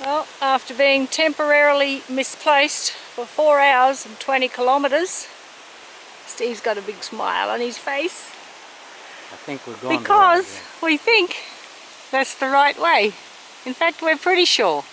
Well, after being temporarily misplaced for 4 hours and 20 kilometres, Steve's got a big smile on his face I think we're going because we think that's the right way. In fact, we're pretty sure.